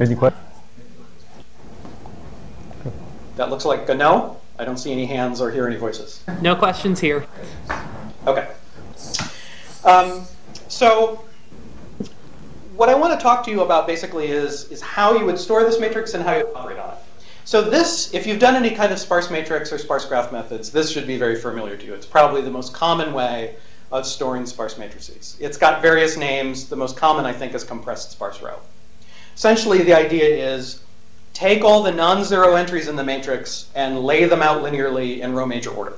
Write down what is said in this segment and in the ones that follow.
Any questions? That looks like a no. I don't see any hands or hear any voices. No questions here. Okay. Um, so what I want to talk to you about basically is, is how you would store this matrix and how you operate on it. So this, if you've done any kind of sparse matrix or sparse graph methods, this should be very familiar to you. It's probably the most common way of storing sparse matrices. It's got various names. The most common, I think, is compressed sparse row. Essentially, the idea is take all the non-zero entries in the matrix and lay them out linearly in row major order.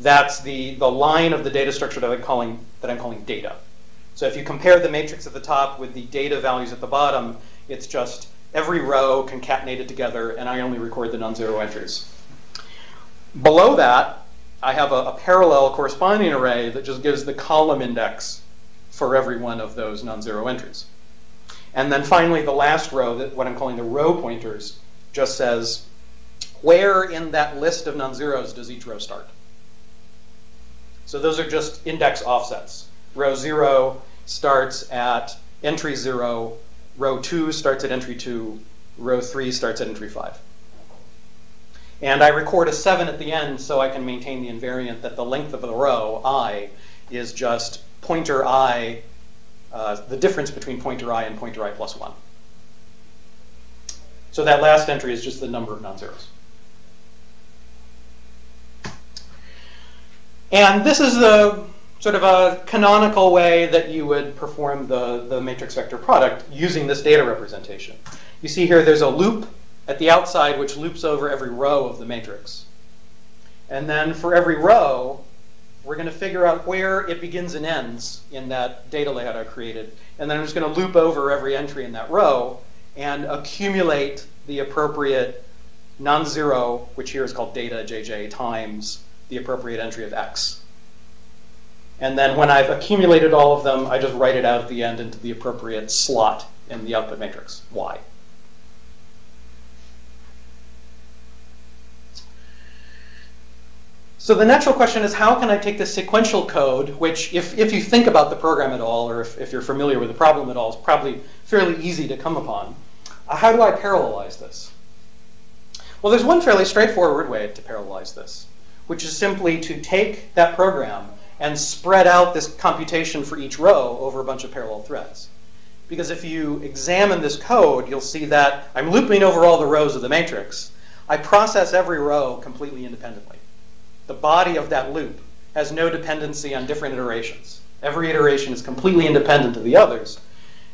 That's the, the line of the data structure that I'm calling, that I'm calling data. So if you compare the matrix at the top with the data values at the bottom, it's just every row concatenated together, and I only record the non-zero entries. Below that, I have a, a, parallel corresponding array that just gives the column index for every one of those non-zero entries. And then finally, the last row, that what I'm calling the row pointers, just says where in that list of non-zeros does each row start. So those are just index offsets. Row 0 starts at entry 0, row 2 starts at entry 2, row 3 starts at entry 5. And I record a 7 at the end so I can maintain the invariant that the length of the row, i, is just pointer i, uh, the difference between pointer i and pointer i plus 1. So that last entry is just the number of non-zeros. And this is the sort of a canonical way that you would perform the, the matrix vector product using this data representation. You see here there's a loop at the outside which loops over every row of the matrix. And then for every row, we're going to figure out where it begins and ends in that data layout I created. And then I'm just going to loop over every entry in that row and accumulate the appropriate non-zero, which here is called data jj, times the appropriate entry of x. And then when I've accumulated all of them, I just write it out at the end into the appropriate slot in the output matrix, y. So the natural question is how can I take this sequential code, which if, if you think about the program at all, or if, if you're familiar with the problem at all, is probably fairly easy to come upon. Uh, how do I parallelize this? Well, there's one fairly straightforward way to parallelize this, which is simply to take that program and spread out this computation for each row over a bunch of parallel threads. Because if you examine this code, you'll see that I'm looping over all the rows of the matrix. I process every row completely independently. The body of that loop has no dependency on different iterations. Every iteration is completely independent of the others.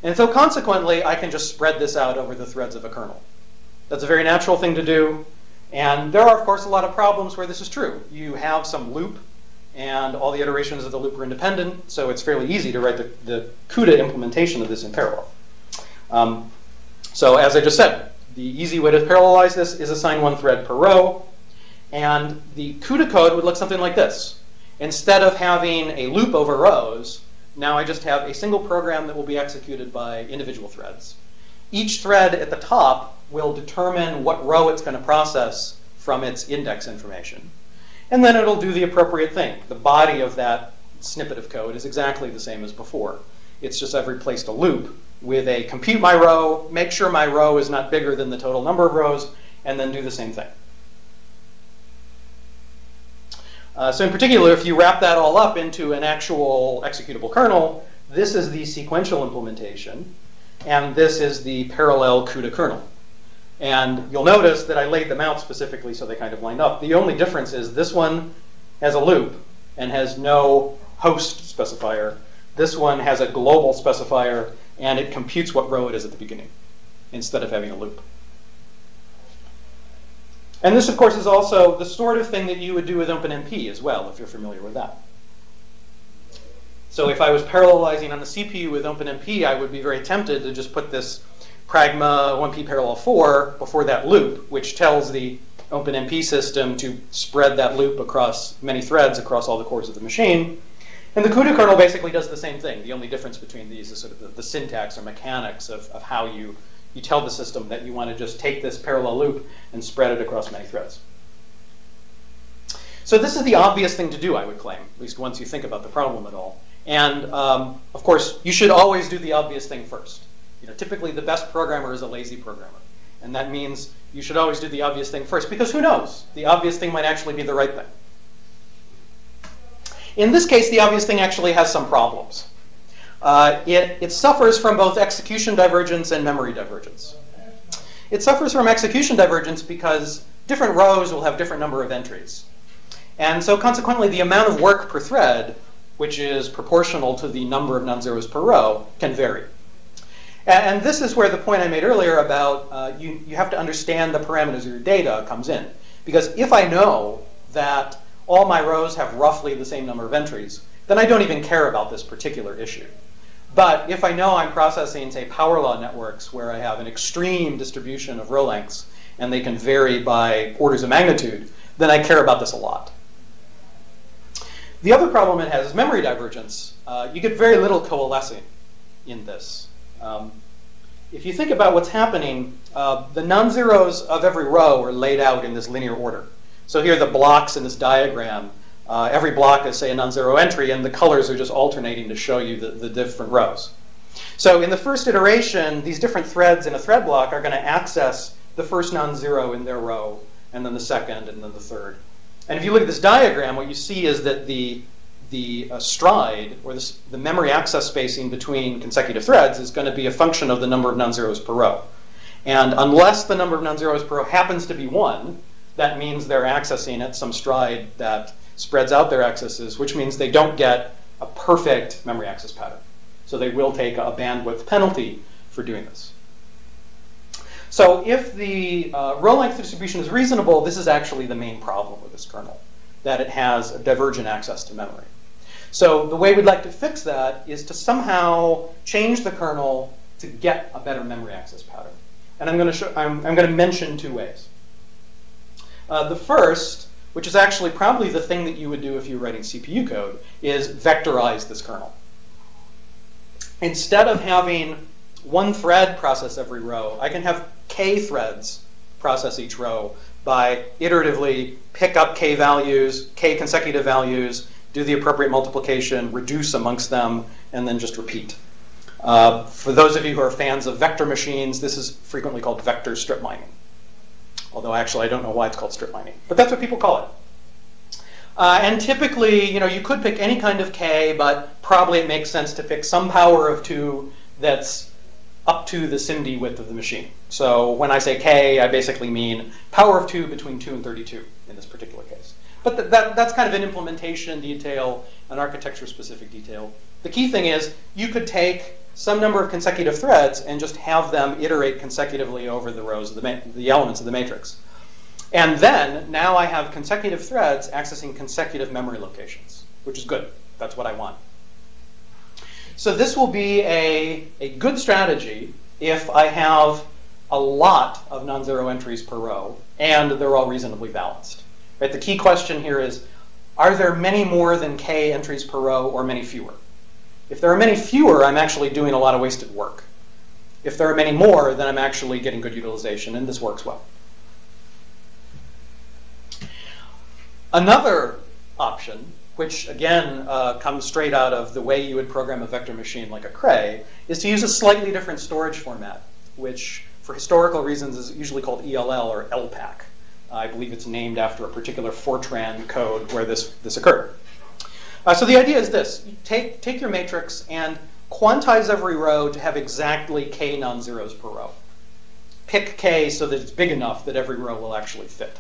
And so consequently, I can just spread this out over the threads of a kernel. That's a very natural thing to do. And there are, of course, a lot of problems where this is true. You have some loop and all the iterations of the loop are independent, so it's fairly easy to write the, the CUDA implementation of this in parallel. Um, so as I just said, the easy way to parallelize this is assign one thread per row, and the CUDA code would look something like this. Instead of having a loop over rows, now I just have a single program that will be executed by individual threads. Each thread at the top will determine what row it's going to process from its index information and then it'll do the appropriate thing. The body of that snippet of code is exactly the same as before. It's just I've replaced a loop with a compute my row, make sure my row is not bigger than the total number of rows, and then do the same thing. Uh, so in particular, if you wrap that all up into an actual executable kernel, this is the sequential implementation, and this is the parallel CUDA kernel. And you'll notice that I laid them out specifically so they kind of line up. The only difference is this one has a loop and has no host specifier. This one has a global specifier and it computes what row it is at the beginning instead of having a loop. And this, of course, is also the sort of thing that you would do with OpenMP as well, if you're familiar with that. So if I was parallelizing on the CPU with OpenMP, I would be very tempted to just put this pragma omp parallel for before that loop, which tells the OpenMP system to spread that loop across many threads across all the cores of the machine. And the CUDA kernel basically does the same thing. The only difference between these is sort of the, the syntax or mechanics of, of how you, you tell the system that you want to just take this parallel loop and spread it across many threads. So this is the obvious thing to do, I would claim, at least once you think about the problem at all. And um, of course, you should always do the obvious thing first. You know, typically the best programmer is a lazy programmer. And that means you should always do the obvious thing first, because who knows? The obvious thing might actually be the right thing. In this case, the obvious thing actually has some problems. Uh, it, it suffers from both execution divergence and memory divergence. It suffers from execution divergence because different rows will have different number of entries. And so consequently, the amount of work per thread, which is proportional to the number of non-zeros per row, can vary. And this is where the point I made earlier about uh, you, you have to understand the parameters of your data comes in. Because if I know that all my rows have roughly the same number of entries, then I don't even care about this particular issue. But if I know I'm processing, say, power law networks where I have an extreme distribution of row lengths and they can vary by orders of magnitude, then I care about this a lot. The other problem it has is memory divergence. Uh, you get very little coalescing in this. Um, if you think about what's happening, uh, the non-zeros of every row are laid out in this linear order. So here the blocks in this diagram uh, every block is, say, a non-zero entry, and the colors are just alternating to show you the, the different rows. So in the first iteration, these different threads in a thread block are going to access the first non-zero in their row, and then the second, and then the third. And if you look at this diagram, what you see is that the the uh, stride, or this, the memory access spacing between consecutive threads, is going to be a function of the number of non-zeros per row. And unless the number of non-zeros per row happens to be 1, that means they're accessing at some stride that spreads out their accesses, which means they don't get a perfect memory access pattern. So they will take a bandwidth penalty for doing this. So if the uh, row length distribution is reasonable, this is actually the main problem with this kernel, that it has a divergent access to memory. So the way we'd like to fix that is to somehow change the kernel to get a better memory access pattern. And I'm going to, show, I'm, I'm going to mention two ways. Uh, the first which is actually probably the thing that you would do if you were writing CPU code, is vectorize this kernel. Instead of having one thread process every row, I can have k threads process each row by iteratively pick up k values, k consecutive values, do the appropriate multiplication, reduce amongst them, and then just repeat. Uh, for those of you who are fans of vector machines, this is frequently called vector strip mining. Although actually I don't know why it's called strip mining, but that's what people call it. Uh, and typically, you know, you could pick any kind of k, but probably it makes sense to pick some power of 2 that's up to the SIMD width of the machine. So when I say k, I basically mean power of 2 between 2 and 32 in this particular case. But th that, that's kind of an implementation detail, an architecture-specific detail. The key thing is you could take some number of consecutive threads and just have them iterate consecutively over the rows of the, the elements of the matrix. And then now I have consecutive threads accessing consecutive memory locations, which is good. That's what I want. So this will be a, a good strategy if I have a lot of non-zero entries per row and they're all reasonably balanced. Right? The key question here is, are there many more than k entries per row or many fewer? If there are many fewer, I'm actually doing a lot of wasted work. If there are many more, then I'm actually getting good utilization, and this works well. Another option, which again uh, comes straight out of the way you would program a vector machine like a Cray, is to use a slightly different storage format, which for historical reasons is usually called ELL or ELLPACK. I believe it's named after a particular Fortran code where this, this occurred. Uh, so the idea is this. Take, take your matrix and quantize every row to have exactly k non-zeros per row. Pick k so that it's big enough that every row will actually fit.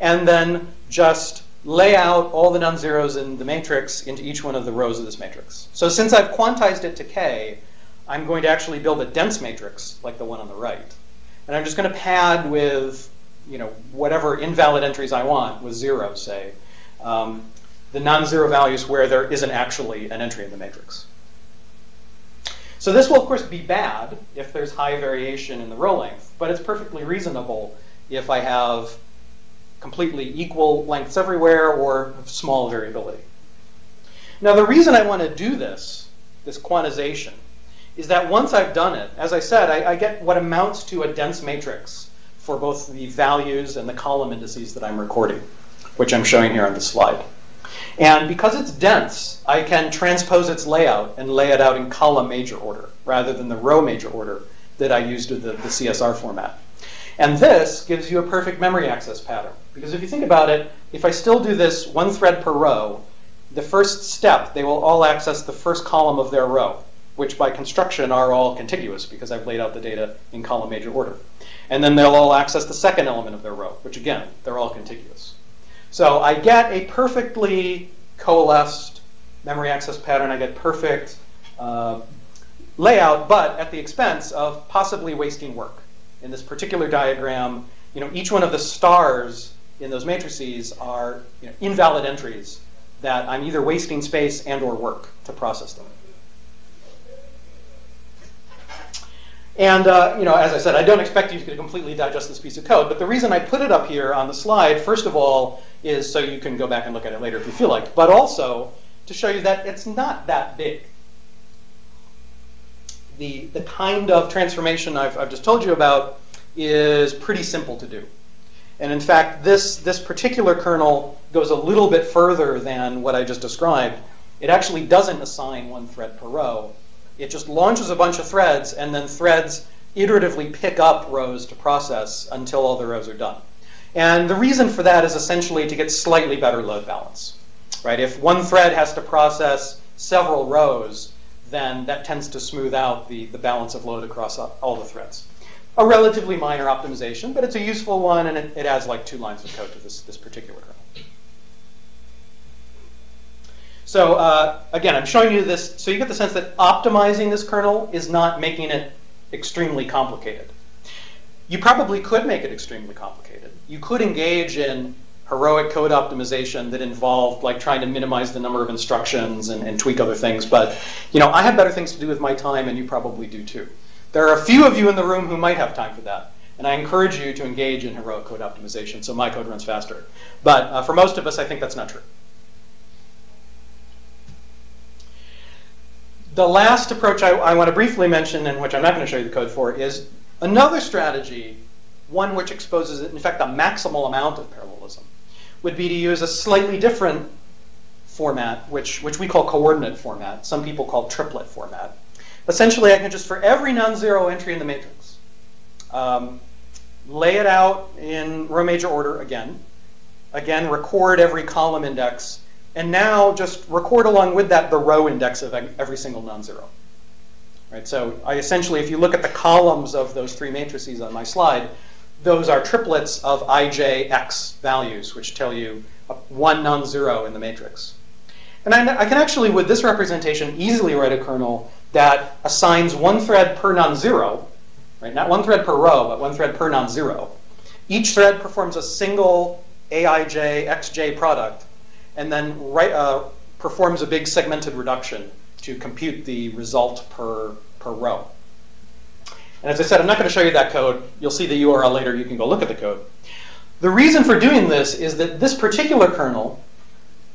And then just lay out all the non-zeros in the matrix into each one of the rows of this matrix. So since I've quantized it to k, I'm going to actually build a dense matrix like the one on the right. And I'm just going to pad with you know, whatever invalid entries I want with zero, say. Um, the non-zero values where there isn't actually an entry in the matrix. So this will, of course, be bad if there's high variation in the row length, but it's perfectly reasonable if I have completely equal lengths everywhere or small variability. Now, the reason I want to do this, this quantization, is that once I've done it, as I said, I, I get what amounts to a dense matrix for both the values and the column indices that I'm recording, which I'm showing here on the slide. And because it's dense, I can transpose its layout and lay it out in column major order rather than the row major order that I used with the, the CSR format. And this gives you a perfect memory access pattern. Because if you think about it, if I still do this one thread per row, the first step, they will all access the first column of their row, which by construction are all contiguous because I've laid out the data in column major order. And then they'll all access the second element of their row, which again, they're all contiguous. So I get a perfectly coalesced memory access pattern. I get perfect uh, layout, but at the expense of possibly wasting work. In this particular diagram, you know, each one of the stars in those matrices are you know, invalid entries that I'm either wasting space and or work to process them. And uh, you know, as I said, I don't expect you to completely digest this piece of code, but the reason I put it up here on the slide, first of all, is so you can go back and look at it later if you feel like, but also to show you that it's not that big. The, the kind of transformation I've, I've just told you about is pretty simple to do. And in fact, this, this particular kernel goes a little bit further than what I just described. It actually doesn't assign one thread per row. It just launches a bunch of threads, and then threads iteratively pick up rows to process until all the rows are done. And the reason for that is essentially to get slightly better load balance. Right? If one thread has to process several rows, then that tends to smooth out the, the balance of load across all the threads. A relatively minor optimization, but it's a useful one, and it, it adds like two lines of code to this, this particular kernel. So uh, again, I'm showing you this so you get the sense that optimizing this kernel is not making it extremely complicated. You probably could make it extremely complicated. You could engage in heroic code optimization that involved like trying to minimize the number of instructions and, and tweak other things. But you know, I have better things to do with my time, and you probably do too. There are a few of you in the room who might have time for that. And I encourage you to engage in heroic code optimization so my code runs faster. But uh, for most of us, I think that's not true. The last approach I, I want to briefly mention, and which I'm not going to show you the code for, is another strategy, one which exposes, in fact, the maximal amount of parallelism, would be to use a slightly different format, which, which we call coordinate format. Some people call triplet format. Essentially, I can just, for every non-zero entry in the matrix, um, lay it out in row major order again, again, record every column index, and now just record along with that the row index of every single non-zero. Right, so I essentially, if you look at the columns of those three matrices on my slide, those are triplets of ijx values, which tell you one non-zero in the matrix. And I, I, can actually, with this representation, easily write a kernel that assigns one thread per non-zero, right? Not one thread per row, but one thread per non-zero. Each thread performs a single aij xj product and then write, uh, performs a big segmented reduction to compute the result per, per row. And as I said, I'm not going to show you that code. You'll see the URL later. You can go look at the code. The reason for doing this is that this particular kernel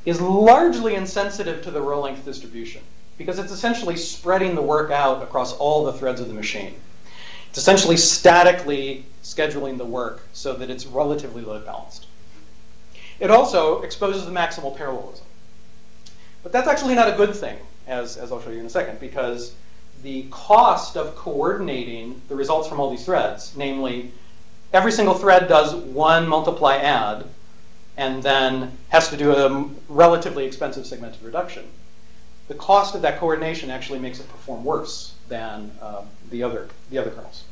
is largely insensitive to the row length distribution because it's essentially spreading the work out across all the threads of the machine. It's essentially statically scheduling the work so that it's relatively load balanced. It also exposes the maximal parallelism. But that's actually not a good thing, as, as I'll show you in a second, because the cost of coordinating the results from all these threads, namely, every single thread does one multiply add, and then has to do a relatively expensive segmented reduction. The cost of that coordination actually makes it perform worse than uh, the, other, the other kernels.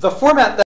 The format that